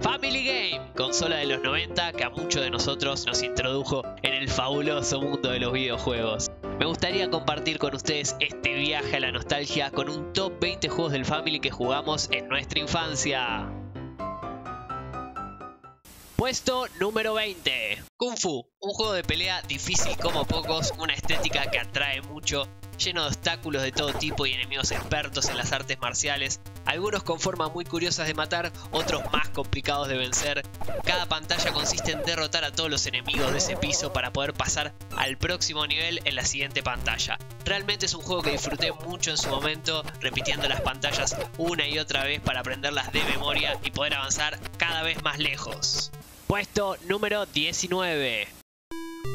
Family Game, consola de los 90 que a muchos de nosotros nos introdujo en el fabuloso mundo de los videojuegos. Me gustaría compartir con ustedes este viaje a la nostalgia con un top 20 juegos del Family que jugamos en nuestra infancia. Puesto número 20. Kung Fu, un juego de pelea difícil como pocos, una estética que atrae mucho, lleno de obstáculos de todo tipo y enemigos expertos en las artes marciales, algunos con formas muy curiosas de matar, otros más complicados de vencer. Cada pantalla consiste en derrotar a todos los enemigos de ese piso para poder pasar al próximo nivel en la siguiente pantalla. Realmente es un juego que disfruté mucho en su momento, repitiendo las pantallas una y otra vez para aprenderlas de memoria y poder avanzar cada vez más lejos. Puesto número 19.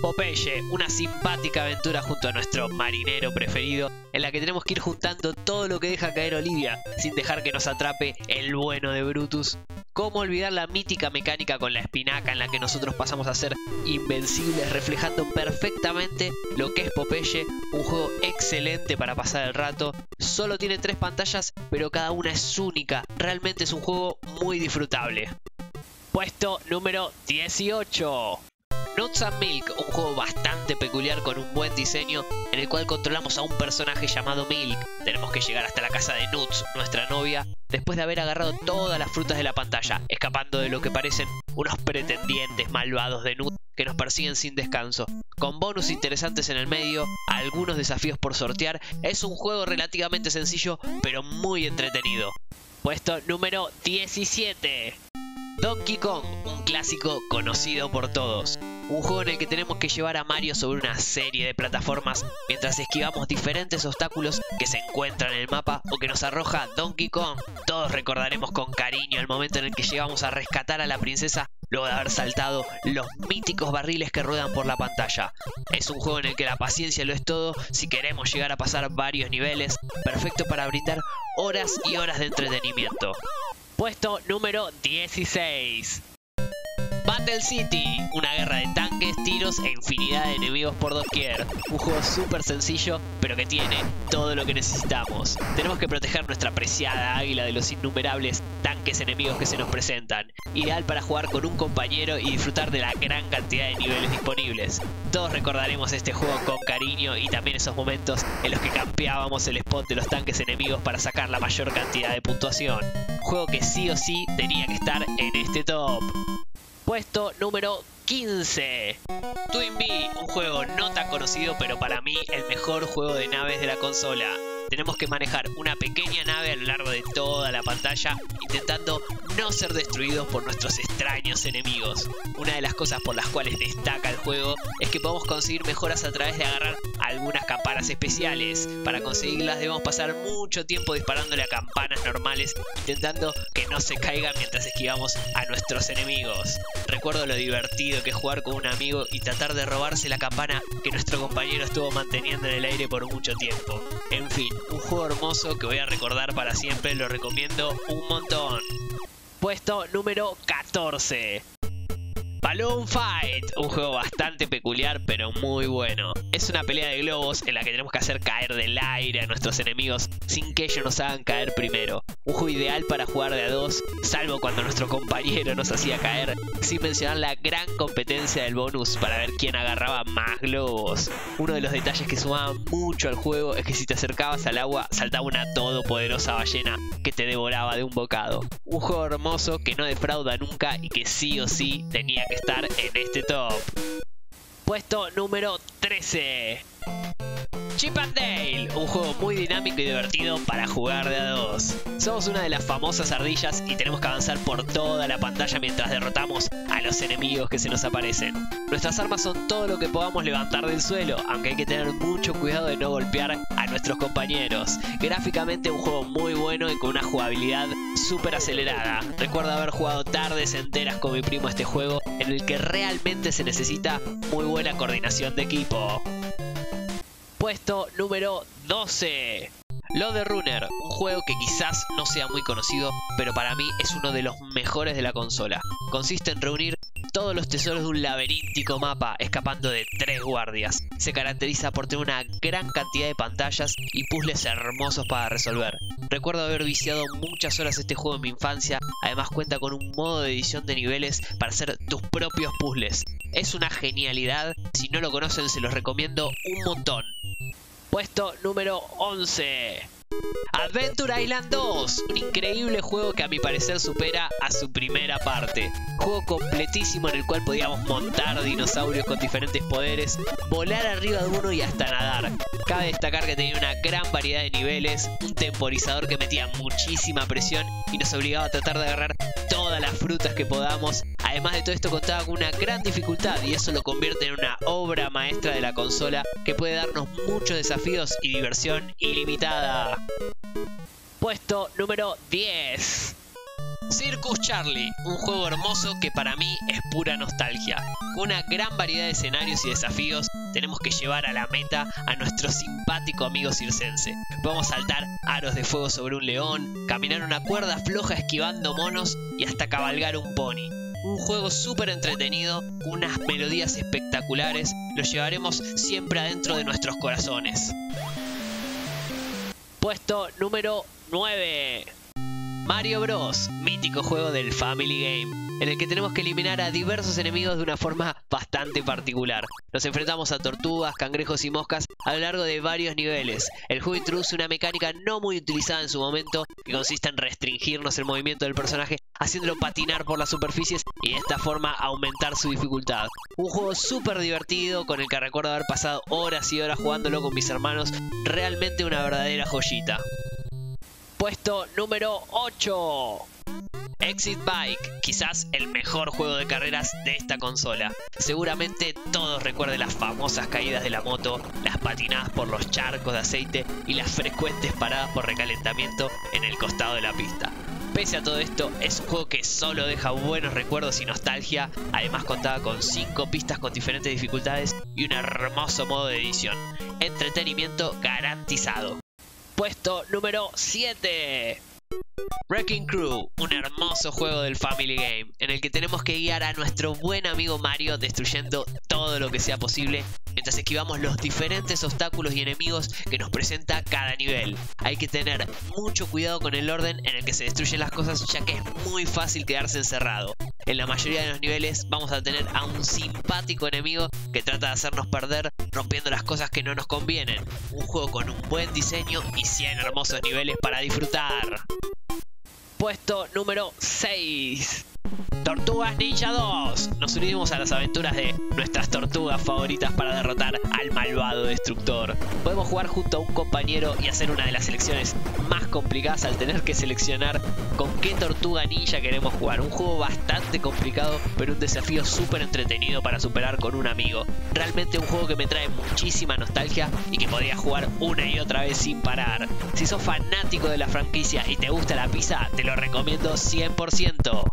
Popeye, una simpática aventura junto a nuestro marinero preferido, en la que tenemos que ir juntando todo lo que deja caer Olivia, sin dejar que nos atrape el bueno de Brutus. ¿Cómo olvidar la mítica mecánica con la espinaca en la que nosotros pasamos a ser invencibles, reflejando perfectamente lo que es Popeye? Un juego excelente para pasar el rato. Solo tiene tres pantallas, pero cada una es única. Realmente es un juego muy disfrutable. Puesto número 18. Nuts and Milk, un juego bastante peculiar con un buen diseño en el cual controlamos a un personaje llamado Milk. Tenemos que llegar hasta la casa de Nuts, nuestra novia, después de haber agarrado todas las frutas de la pantalla, escapando de lo que parecen unos pretendientes malvados de Nuts que nos persiguen sin descanso. Con bonus interesantes en el medio, algunos desafíos por sortear, es un juego relativamente sencillo pero muy entretenido. Puesto número 17. Donkey Kong, un clásico conocido por todos. Un juego en el que tenemos que llevar a Mario sobre una serie de plataformas mientras esquivamos diferentes obstáculos que se encuentran en el mapa o que nos arroja Donkey Kong. Todos recordaremos con cariño el momento en el que llegamos a rescatar a la princesa luego de haber saltado los míticos barriles que ruedan por la pantalla. Es un juego en el que la paciencia lo es todo si queremos llegar a pasar varios niveles, perfecto para brindar horas y horas de entretenimiento. Puesto número 16. Battle City, una guerra de tanques, tiros e infinidad de enemigos por doquier. Un juego súper sencillo, pero que tiene todo lo que necesitamos. Tenemos que proteger nuestra preciada águila de los innumerables tanques enemigos que se nos presentan. Ideal para jugar con un compañero y disfrutar de la gran cantidad de niveles disponibles. Todos recordaremos este juego con cariño y también esos momentos en los que campeábamos el spot de los tanques enemigos para sacar la mayor cantidad de puntuación. Juego que sí o sí tenía que estar en este top. Puesto número 15. Twin Bee, un juego no tan conocido, pero para mí el mejor juego de naves de la consola. Tenemos que manejar una pequeña nave a lo largo de toda la pantalla, intentando no ser destruidos por nuestros extraños enemigos. Una de las cosas por las cuales destaca el juego es que podemos conseguir mejoras a través de agarrar algunas campanas especiales. Para conseguirlas debemos pasar mucho tiempo disparándole a campanas normales, intentando que no se caigan mientras esquivamos a nuestros enemigos. Recuerdo lo divertido que es jugar con un amigo y tratar de robarse la campana que nuestro compañero estuvo manteniendo en el aire por mucho tiempo. En fin, un juego hermoso que voy a recordar para siempre, lo recomiendo un montón. Puesto número 14. Balloon Fight, un juego bastante peculiar pero muy bueno. Es una pelea de globos en la que tenemos que hacer caer del aire a nuestros enemigos sin que ellos nos hagan caer primero. Un juego ideal para jugar de a dos, salvo cuando nuestro compañero nos hacía caer, sin mencionar la gran competencia del bonus para ver quién agarraba más globos. Uno de los detalles que sumaba mucho al juego es que si te acercabas al agua saltaba una todopoderosa ballena que te devoraba de un bocado. Un juego hermoso que no defrauda nunca y que sí o sí tenía que estar en este top. Puesto número 13. Chip and Dale, un juego muy dinámico y divertido para jugar de a dos. Somos una de las famosas ardillas y tenemos que avanzar por toda la pantalla mientras derrotamos a los enemigos que se nos aparecen. Nuestras armas son todo lo que podamos levantar del suelo, aunque hay que tener mucho cuidado de no golpear a nuestros compañeros. Gráficamente un juego muy bueno y con una jugabilidad súper acelerada. Recuerdo haber jugado tardes enteras con mi primo este juego en el que realmente se necesita muy buena coordinación de equipo. Puesto número 12. Lode Runner, un juego que quizás no sea muy conocido, pero para mí es uno de los mejores de la consola. Consiste en reunir todos los tesoros de un laberíntico mapa escapando de tres guardias. Se caracteriza por tener una gran cantidad de pantallas y puzzles hermosos para resolver. Recuerdo haber viciado muchas horas este juego en mi infancia, además cuenta con un modo de edición de niveles para hacer tus propios puzzles. Es una genialidad, si no lo conocen se los recomiendo un montón. Puesto número 11. Adventure Island 2, un increíble juego que a mi parecer supera a su primera parte. Juego completísimo en el cual podíamos montar dinosaurios con diferentes poderes, volar arriba de uno y hasta nadar. Cabe destacar que tenía una gran variedad de niveles, un temporizador que metía muchísima presión y nos obligaba a tratar de agarrar todas las frutas que podamos. Además de todo esto contaba con una gran dificultad y eso lo convierte en una obra maestra de la consola que puede darnos muchos desafíos y diversión ilimitada. Puesto número 10. Circus Charlie, un juego hermoso que para mí es pura nostalgia. Con una gran variedad de escenarios y desafíos, tenemos que llevar a la meta a nuestro simpático amigo circense. Podemos saltar aros de fuego sobre un león, caminar una cuerda floja esquivando monos y hasta cabalgar un pony. Un juego súper entretenido, unas melodías espectaculares, lo llevaremos siempre adentro de nuestros corazones. Puesto número 9. Mario Bros, mítico juego del Family Game, en el que tenemos que eliminar a diversos enemigos de una forma bastante particular. Nos enfrentamos a tortugas, cangrejos y moscas a lo largo de varios niveles. El juego introduce una mecánica no muy utilizada en su momento, que consiste en restringirnos el movimiento del personaje, haciéndolo patinar por las superficies y de esta forma aumentar su dificultad. Un juego súper divertido, con el que recuerdo haber pasado horas y horas jugándolo con mis hermanos, realmente una verdadera joyita. Puesto número 8. Exit Bike, quizás el mejor juego de carreras de esta consola. Seguramente todos recuerden las famosas caídas de la moto, las patinadas por los charcos de aceite y las frecuentes paradas por recalentamiento en el costado de la pista. Pese a todo esto, es un juego que solo deja buenos recuerdos y nostalgia. Además contaba con 5 pistas con diferentes dificultades y un hermoso modo de edición. Entretenimiento garantizado. Puesto número 7. Wrecking Crew, un hermoso juego del Family Game, en el que tenemos que guiar a nuestro buen amigo Mario destruyendo todo lo que sea posible mientras esquivamos los diferentes obstáculos y enemigos que nos presenta cada nivel. Hay que tener mucho cuidado con el orden en el que se destruyen las cosas ya que es muy fácil quedarse encerrado. En la mayoría de los niveles vamos a tener a un simpático enemigo que trata de hacernos perder rompiendo las cosas que no nos convienen. Un juego con un buen diseño y 100 hermosos niveles para disfrutar. Puesto número 6. Tortugas Ninja 2. Nos unimos a las aventuras de nuestras tortugas favoritas para derrotar al malvado destructor. Podemos jugar junto a un compañero y hacer una de las selecciones más complicadas al tener que seleccionar con qué tortuga ninja queremos jugar. Un juego bastante complicado, pero un desafío súper entretenido para superar con un amigo. Realmente un juego que me trae muchísima nostalgia y que podría jugar una y otra vez sin parar. Si sos fanático de la franquicia y te gusta la pizza, te lo recomiendo 100%.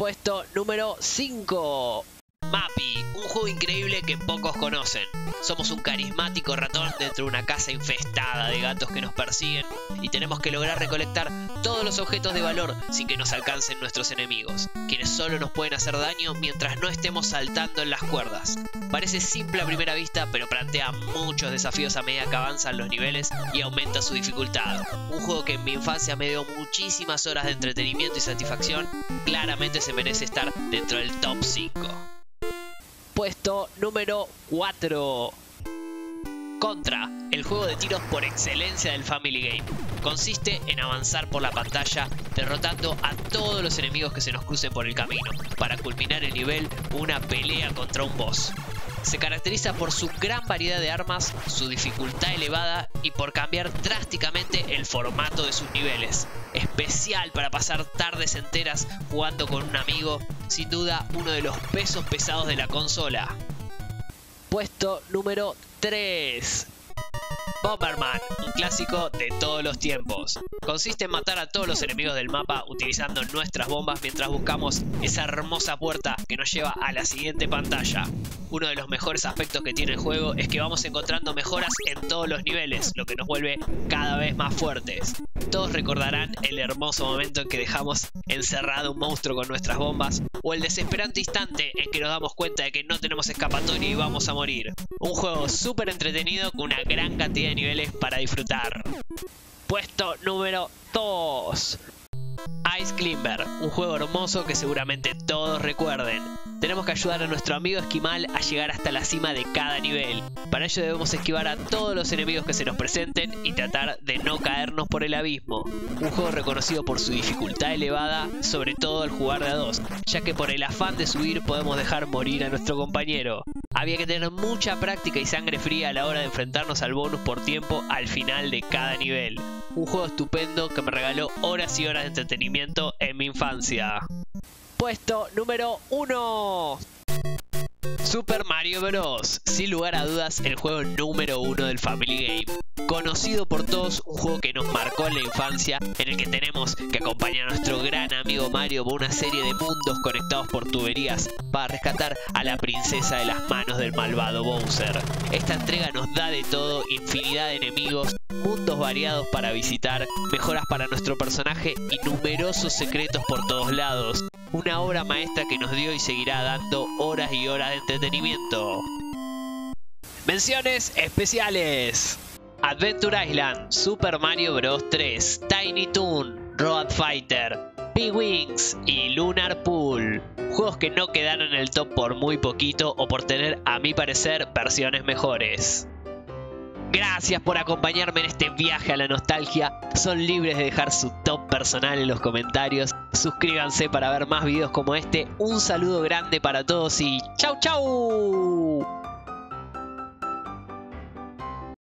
Puesto número 5. Mappy, un juego increíble que pocos conocen. Somos un carismático ratón dentro de una casa infestada de gatos que nos persiguen y tenemos que lograr recolectar todos los objetos de valor sin que nos alcancen nuestros enemigos, quienes solo nos pueden hacer daño mientras no estemos saltando en las cuerdas. Parece simple a primera vista, pero plantea muchos desafíos a medida que avanzan los niveles y aumenta su dificultad. Un juego que en mi infancia me dio muchísimas horas de entretenimiento y satisfacción, claramente se merece estar dentro del top 5 número 4. Contra, el juego de tiros por excelencia del Family Game. Consiste en avanzar por la pantalla derrotando a todos los enemigos que se nos crucen por el camino, para culminar el nivel una pelea contra un boss. Se caracteriza por su gran variedad de armas, su dificultad elevada y por cambiar drásticamente el formato de sus niveles. Especial para pasar tardes enteras jugando con un amigo, sin duda uno de los pesos pesados de la consola. Puesto número 3. Bomberman, un clásico de todos los tiempos. Consiste en matar a todos los enemigos del mapa utilizando nuestras bombas mientras buscamos esa hermosa puerta que nos lleva a la siguiente pantalla. Uno de los mejores aspectos que tiene el juego es que vamos encontrando mejoras en todos los niveles, lo que nos vuelve cada vez más fuertes. Todos recordarán el hermoso momento en que dejamos encerrado un monstruo con nuestras bombas, o el desesperante instante en que nos damos cuenta de que no tenemos escapatoria y vamos a morir. Un juego súper entretenido con una gran cantidad de niveles para disfrutar. Puesto número 2. Ice Climber, un juego hermoso que seguramente todos recuerden. Tenemos que ayudar a nuestro amigo esquimal a llegar hasta la cima de cada nivel. Para ello debemos esquivar a todos los enemigos que se nos presenten y tratar de no caernos por el abismo. Un juego reconocido por su dificultad elevada, sobre todo al jugar de a dos, ya que por el afán de subir podemos dejar morir a nuestro compañero. Había que tener mucha práctica y sangre fría a la hora de enfrentarnos al bonus por tiempo al final de cada nivel. Un juego estupendo que me regaló horas y horas de entretenimiento en mi infancia. Puesto número 1. Super Mario Bros. Sin lugar a dudas, el juego número uno del Family Game. Conocido por todos, un juego que nos marcó en la infancia, en el que tenemos que acompañar a nuestro gran amigo Mario por una serie de mundos conectados por tuberías para rescatar a la princesa de las manos del malvado Bowser. Esta entrega nos da de todo, infinidad de enemigos, mundos variados para visitar, mejoras para nuestro personaje y numerosos secretos por todos lados. Una obra maestra que nos dio y seguirá dando horas y horas de entretenimiento. Menciones especiales. Adventure Island, Super Mario Bros. 3, Tiny Toon, Road Fighter, P-Wings y Lunar Pool. Juegos que no quedaron en el top por muy poquito o por tener, a mi parecer, versiones mejores. Gracias por acompañarme en este viaje a la nostalgia. Son libres de dejar su top personal en los comentarios. Suscríbanse para ver más videos como este. Un saludo grande para todos y chau chau.